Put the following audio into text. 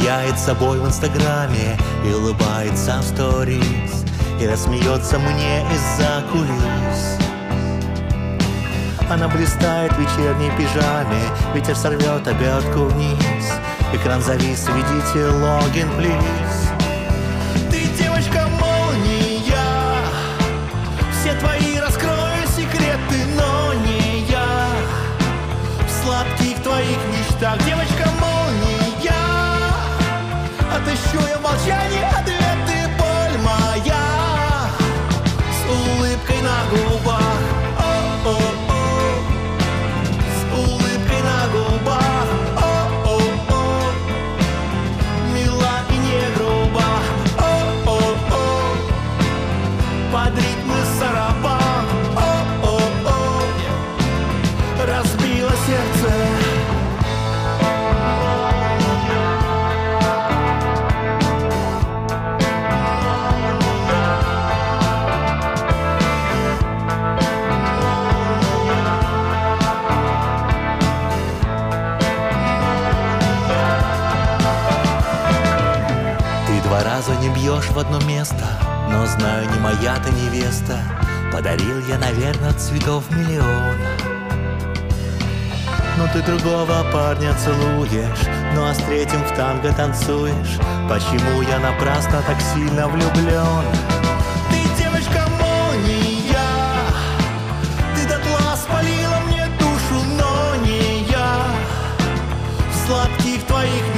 сияет собой в инстаграме И улыбается в сторис И рассмеется мне из-за кулис. Она блистает в вечерней пижаме Ветер сорвет обертку вниз. Экран завис, введите логин, плиз. Ты девочка молния Все твои раскрою секреты, но не я. В сладких твоих мечтах Девочка Ты два раза не бьешь в одно место но знаю, не моя ты невеста. Подарил я, наверное, цветов миллион Но ты другого парня целуешь Ну а с третьим в танго танцуешь. Почему я напрасно так сильно влюблен? Ты девочка молния Ты до тла спалила мне душу, но не я. В сладких твоих